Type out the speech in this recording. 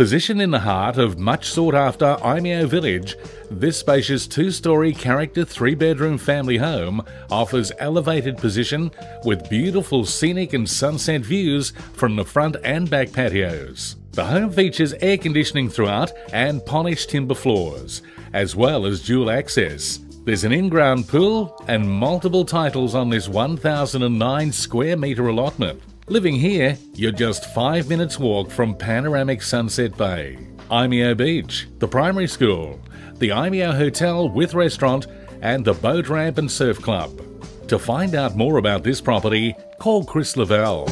Positioned in the heart of much sought after Eimeo Village, this spacious two story character three bedroom family home offers elevated position with beautiful scenic and sunset views from the front and back patios. The home features air conditioning throughout and polished timber floors, as well as dual access. There's an in-ground pool and multiple titles on this 1009 square metre allotment. Living here, you're just five minutes walk from panoramic Sunset Bay, Eimeo Beach, the primary school, the Eimeo Hotel with restaurant, and the boat ramp and surf club. To find out more about this property, call Chris Laval